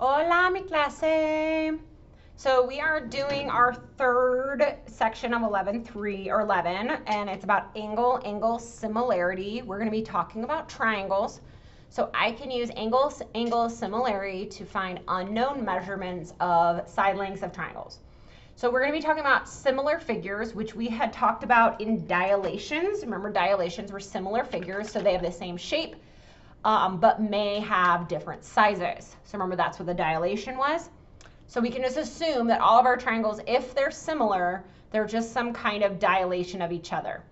Hola, mi clase. So we are doing our third section of 11.3 or 11, and it's about angle, angle similarity. We're gonna be talking about triangles. So I can use angle, angle similarity to find unknown measurements of side lengths of triangles. So we're going to be talking about similar figures, which we had talked about in dilations. Remember, dilations were similar figures, so they have the same shape, um, but may have different sizes. So remember, that's what the dilation was. So we can just assume that all of our triangles, if they're similar, they're just some kind of dilation of each other.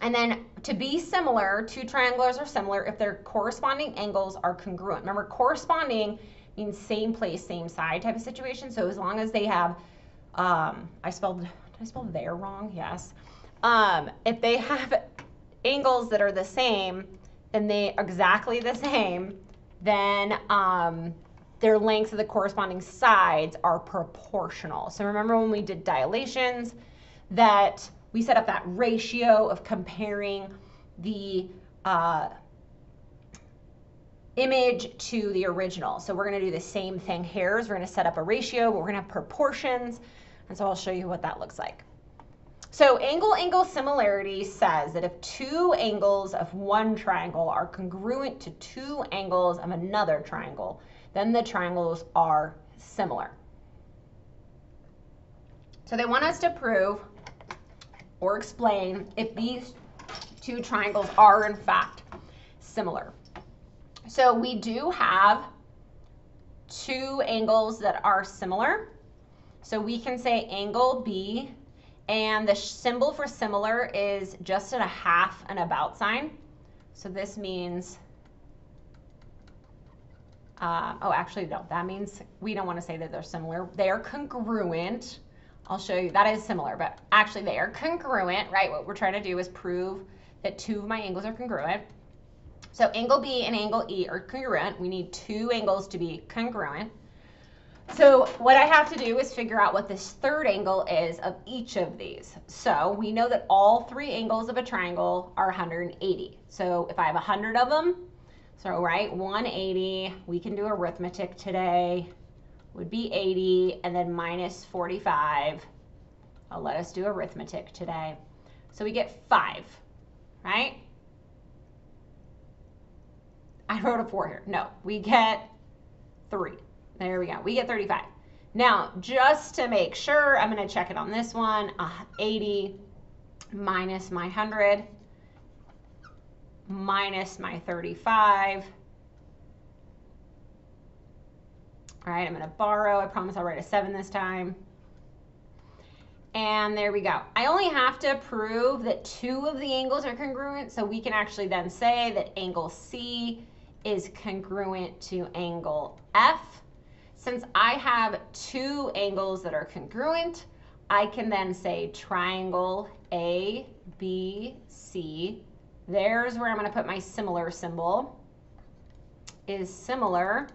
And then to be similar, two triangles are similar if their corresponding angles are congruent. Remember, corresponding means same place, same side type of situation. So as long as they have um, I spelled, did I spell there wrong? Yes. Um, if they have angles that are the same and they exactly the same, then um, their lengths of the corresponding sides are proportional. So remember when we did dilations that we set up that ratio of comparing the uh, image to the original. So we're gonna do the same thing here. Is we're gonna set up a ratio, but we're gonna have proportions, and so I'll show you what that looks like. So angle-angle similarity says that if two angles of one triangle are congruent to two angles of another triangle, then the triangles are similar. So they want us to prove or explain if these two triangles are in fact similar. So we do have two angles that are similar. So we can say angle B, and the symbol for similar is just at a half an about sign. So this means, uh, oh, actually, no, that means we don't want to say that they're similar. They are congruent. I'll show you, that is similar, but actually they are congruent, right? What we're trying to do is prove that two of my angles are congruent. So angle B and angle E are congruent. We need two angles to be congruent. So what I have to do is figure out what this third angle is of each of these. So we know that all three angles of a triangle are 180. So if I have 100 of them, so right, 180, we can do arithmetic today, would be 80, and then minus 45. I'll let us do arithmetic today. So we get five, right? I wrote a four here. No, we get three. There we go. We get 35. Now, just to make sure, I'm going to check it on this one. Uh, 80 minus my 100 minus my 35. All right, I'm going to borrow. I promise I'll write a 7 this time. And there we go. I only have to prove that two of the angles are congruent, so we can actually then say that angle C is congruent to angle F. Since I have two angles that are congruent, I can then say triangle A, B, C. There's where I'm going to put my similar symbol, is similar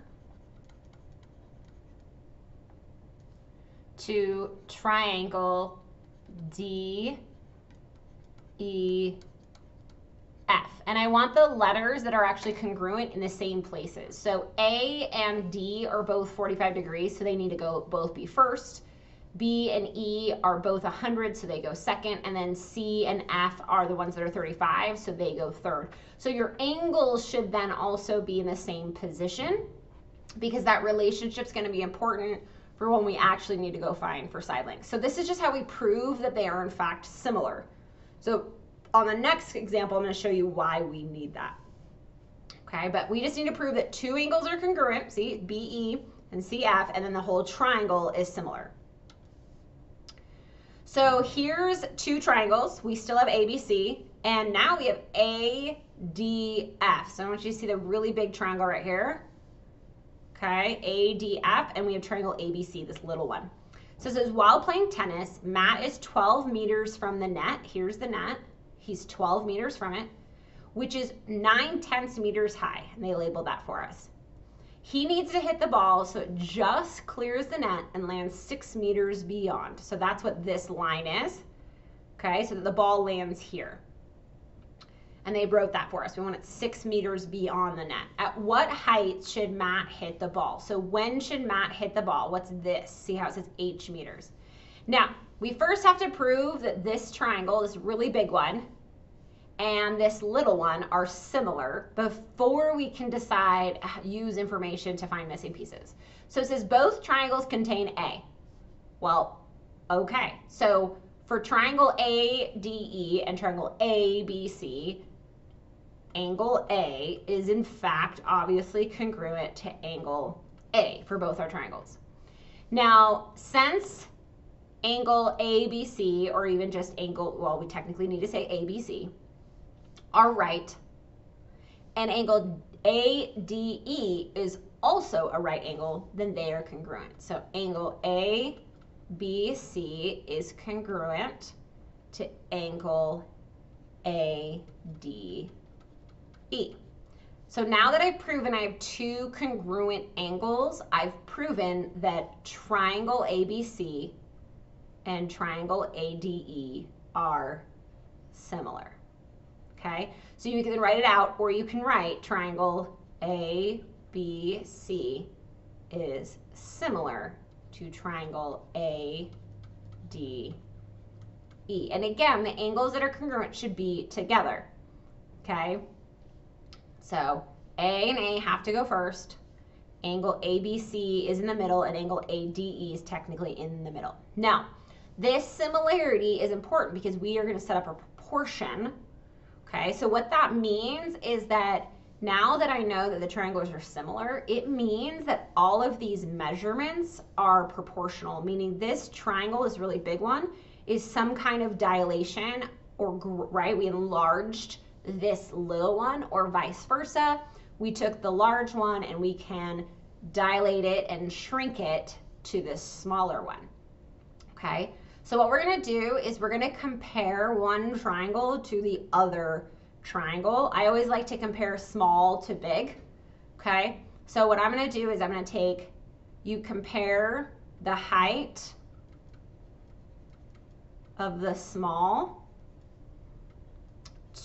to triangle D, E, F. And I want the letters that are actually congruent in the same places. So A and D are both 45 degrees, so they need to go both be first. B and E are both 100, so they go second. And then C and F are the ones that are 35, so they go third. So your angles should then also be in the same position because that relationship is going to be important for when we actually need to go find for side lengths. So this is just how we prove that they are in fact similar. So on the next example, I'm going to show you why we need that. Okay, but we just need to prove that two angles are congruent, see, BE and CF, and then the whole triangle is similar. So here's two triangles. We still have ABC, and now we have ADF. So I want you to see the really big triangle right here. Okay, ADF, and we have triangle ABC, this little one. So it says, while playing tennis, Matt is 12 meters from the net. Here's the net. He's 12 meters from it, which is 9 tenths meters high. And they labeled that for us. He needs to hit the ball so it just clears the net and lands 6 meters beyond. So that's what this line is. Okay, so that the ball lands here. and they wrote that for us. We want it six meters beyond the net. At what height should Matt hit the ball? So when should Matt hit the ball? What's this? See how it says H meters. Now, we first have to prove that this triangle, this really big one, and this little one are similar before we can decide, uh, use information to find missing pieces. So it says both triangles contain A. Well, okay. So for triangle ADE and triangle ABC, angle A is in fact obviously congruent to angle A for both our triangles. Now, since angle ABC, or even just angle, well, we technically need to say ABC, are right, and angle ADE is also a right angle, then they are congruent. So angle ABC is congruent to angle ADE. So now that I've proven I have two congruent angles, I've proven that triangle ABC and triangle ADE are similar. Okay, so you can write it out or you can write triangle ABC is similar to triangle ADE. And again, the angles that are congruent should be together. Okay, so A and A have to go first. Angle ABC is in the middle and angle ADE is technically in the middle. Now, this similarity is important because we are going to set up a proportion. Okay, so what that means is that now that I know that the triangles are similar, it means that all of these measurements are proportional, meaning this triangle is really big one, is some kind of dilation or, right, we enlarged this little one or vice versa. We took the large one and we can dilate it and shrink it to this smaller one, okay? So what we're gonna do is we're gonna compare one triangle to the other triangle. I always like to compare small to big, okay? So what I'm gonna do is I'm gonna take, you compare the height of the small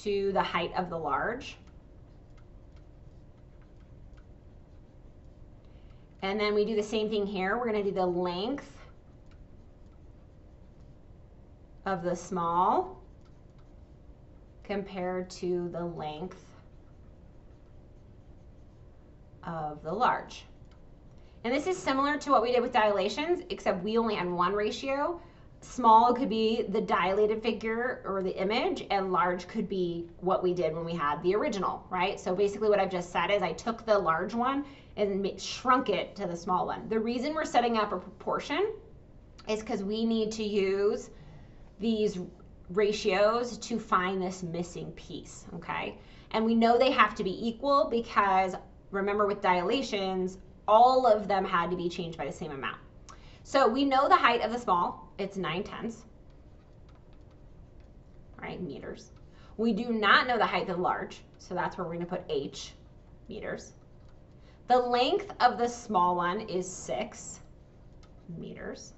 to the height of the large. And then we do the same thing here. We're gonna do the length of the small compared to the length of the large. And this is similar to what we did with dilations, except we only had one ratio. Small could be the dilated figure or the image, and large could be what we did when we had the original, right? So basically what I've just said is I took the large one and shrunk it to the small one. The reason we're setting up a proportion is because we need to use these ratios to find this missing piece, okay? And we know they have to be equal because remember with dilations, all of them had to be changed by the same amount. So we know the height of the small, it's 9 tenths, right, meters. We do not know the height of the large, so that's where we're gonna put H, meters. The length of the small one is 6 meters.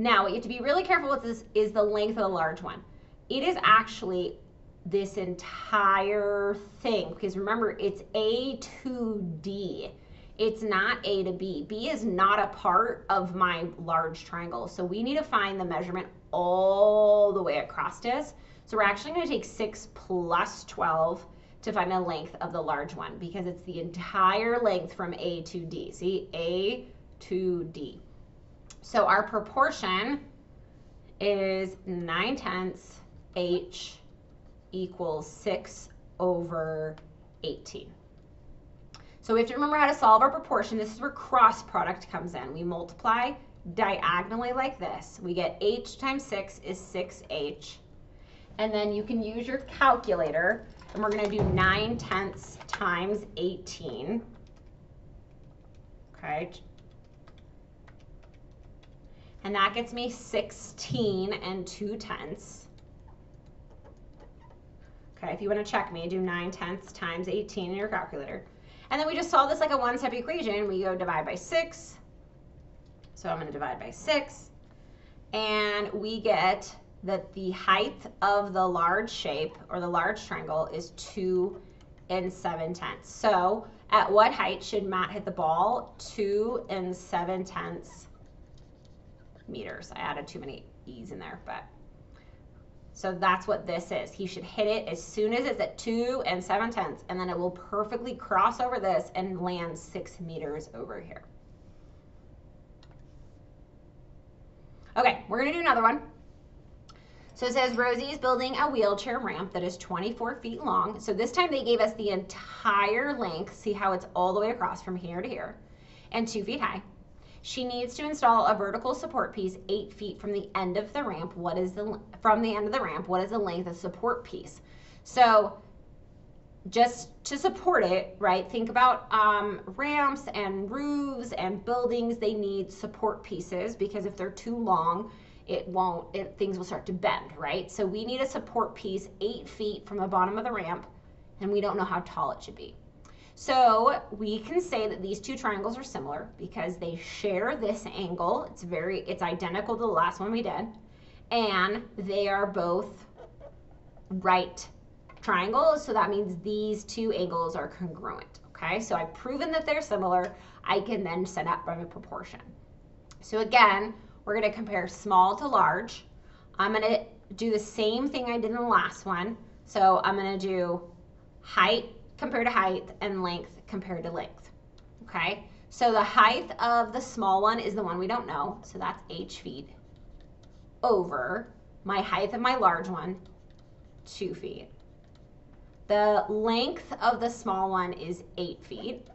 Now, what you have to be really careful with this is the length of the large one. It is actually this entire thing, because remember, it's A to D. It's not A to B. B is not a part of my large triangle. So we need to find the measurement all the way across this. So we're actually gonna take six plus 12 to find the length of the large one because it's the entire length from A to D. See, A to D. So our proportion is 9 tenths H equals 6 over 18. So we have to remember how to solve our proportion. This is where cross product comes in. We multiply diagonally like this. We get H times 6 is 6H. And then you can use your calculator, and we're going to do 9 tenths times 18. Okay, and that gets me 16 and 2 tenths. Okay, if you want to check me, do 9 tenths times 18 in your calculator. And then we just solve this like a one-step equation. We go divide by 6. So I'm going to divide by 6. And we get that the height of the large shape or the large triangle is two and seven tenths. So at what height should Matt hit the ball? Two and seven tenths meters. I added too many E's in there, but so that's what this is. He should hit it as soon as it's at two and seven tenths, and then it will perfectly cross over this and land six meters over here. Okay, we're gonna do another one. So it says Rosie is building a wheelchair ramp that is 24 feet long. So this time they gave us the entire length. See how it's all the way across from here to here and two feet high. She needs to install a vertical support piece eight feet from the end of the ramp. What is the, from the end of the ramp, what is the length of support piece? So just to support it, right, think about um, ramps and roofs and buildings. They need support pieces because if they're too long, it won't, it, things will start to bend, right? So we need a support piece eight feet from the bottom of the ramp, and we don't know how tall it should be. So we can say that these two triangles are similar because they share this angle. It's very, it's identical to the last one we did. And they are both right triangles. So that means these two angles are congruent. Okay, so I've proven that they're similar. I can then set up by proportion. So again, we're gonna compare small to large. I'm gonna do the same thing I did in the last one. So I'm gonna do height compared to height and length compared to length, okay? So the height of the small one is the one we don't know, so that's h feet, over my height of my large one, two feet. The length of the small one is eight feet.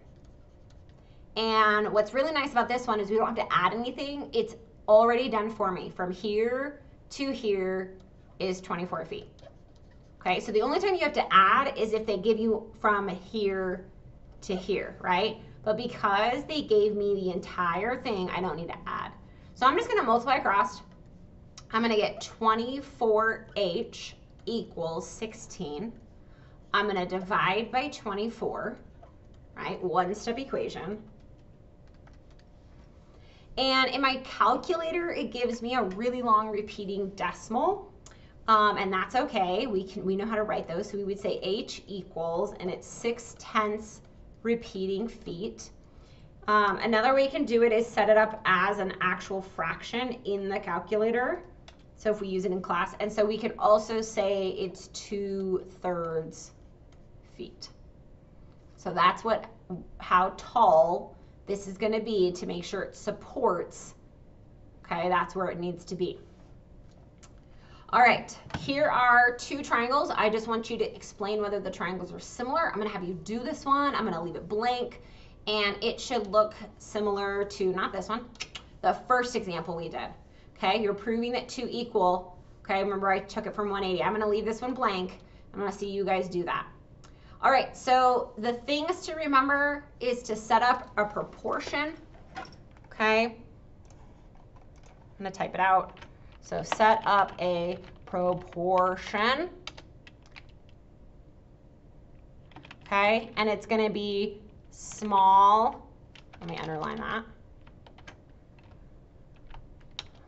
And what's really nice about this one is we don't have to add anything. It's already done for me. From here to here is 24 feet. Okay, so the only time you have to add is if they give you from here to here, right? But because they gave me the entire thing, I don't need to add. So I'm just gonna multiply across. I'm gonna get 24H equals 16. I'm gonna divide by 24, right? One step equation. And in my calculator, it gives me a really long repeating decimal. Um, and that's okay. We can we know how to write those. So we would say H equals, and it's 6 tenths repeating feet. Um, another way you can do it is set it up as an actual fraction in the calculator. So if we use it in class. And so we can also say it's 2 thirds feet. So that's what how tall this is going to be to make sure it supports, okay, that's where it needs to be. All right, here are two triangles. I just want you to explain whether the triangles are similar. I'm gonna have you do this one. I'm gonna leave it blank and it should look similar to, not this one, the first example we did. Okay, you're proving that two equal. Okay, remember I took it from 180. I'm gonna leave this one blank. I'm gonna see you guys do that. All right, so the things to remember is to set up a proportion, okay? I'm gonna type it out. So set up a proportion, okay? And it's gonna be small, let me underline that.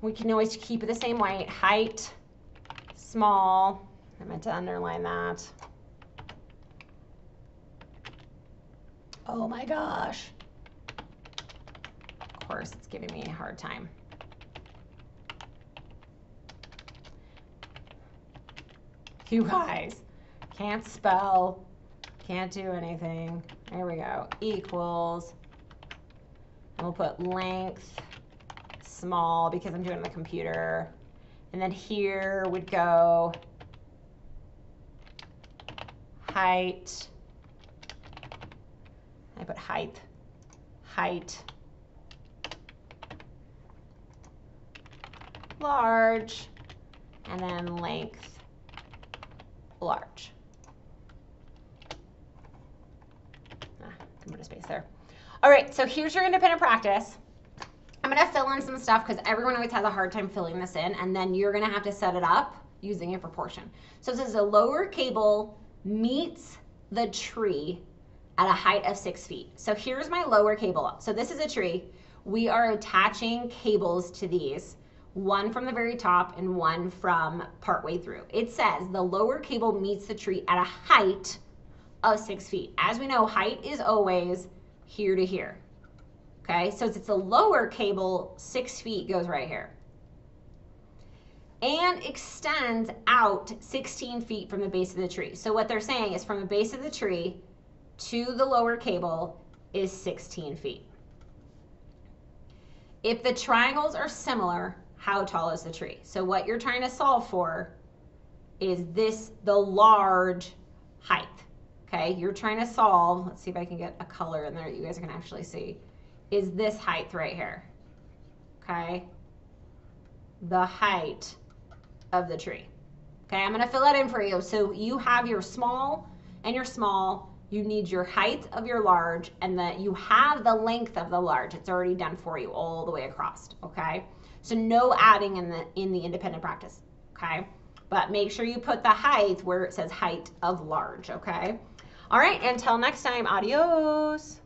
We can always keep it the same way, height, small, I meant to underline that. Oh my gosh. Of course, it's giving me a hard time. You guys can't spell, can't do anything. There we go. Equals. We'll put length small because I'm doing the computer. And then here would go height I put height, height, large, and then length, large. Ah, a space there. All right, so here's your independent practice. I'm gonna fill in some stuff because everyone always has a hard time filling this in, and then you're gonna have to set it up using a proportion. So this is a lower cable meets the tree at a height of six feet. So here's my lower cable. So this is a tree. We are attaching cables to these. One from the very top and one from partway through. It says the lower cable meets the tree at a height of six feet. As we know, height is always here to here. Okay, so it's the lower cable, six feet goes right here. And extends out 16 feet from the base of the tree. So what they're saying is from the base of the tree to the lower cable is 16 feet. If the triangles are similar, how tall is the tree? So what you're trying to solve for is this, the large height, okay? You're trying to solve, let's see if I can get a color in there that you guys can actually see, is this height right here, okay? The height of the tree. Okay, I'm gonna fill that in for you. So you have your small and your small, you need your height of your large, and that you have the length of the large. It's already done for you all the way across, okay? So no adding in the in the independent practice, okay? But make sure you put the height where it says height of large, okay? All right, until next time, adios.